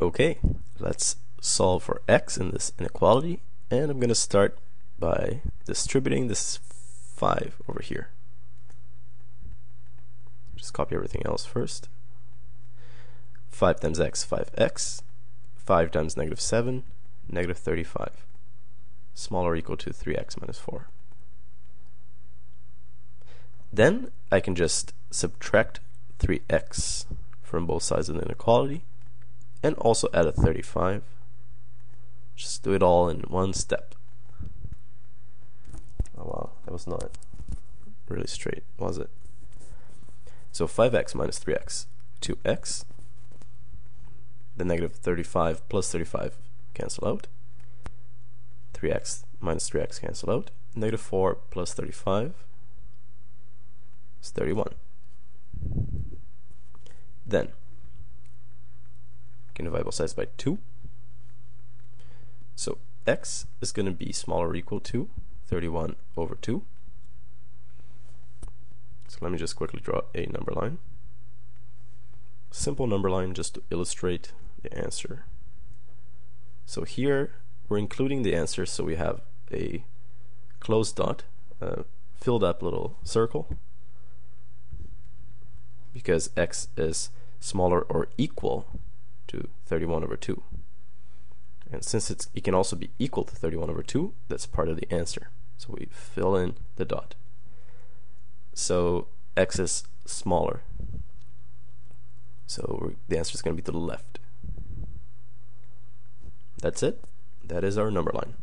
Okay, let's solve for x in this inequality and I'm going to start by distributing this 5 over here. Just copy everything else first. 5 times x, 5x. 5 times negative 7, negative 35. Smaller or equal to 3x minus 4. Then I can just subtract 3x from both sides of the inequality and also add a 35. Just do it all in one step. Oh wow, that was not really straight, was it? So 5x minus 3x, 2x. The negative 35 plus 35 cancel out. 3x minus 3x cancel out. Negative 4 plus 35 is 31. Then both sides by 2. So x is going to be smaller or equal to 31 over 2. So let me just quickly draw a number line. Simple number line just to illustrate the answer. So here we're including the answer so we have a closed dot, a filled up little circle because x is smaller or equal to 31 over 2. And since it's, it can also be equal to 31 over 2, that's part of the answer. So we fill in the dot. So x is smaller. So the answer is going to be to the left. That's it. That is our number line.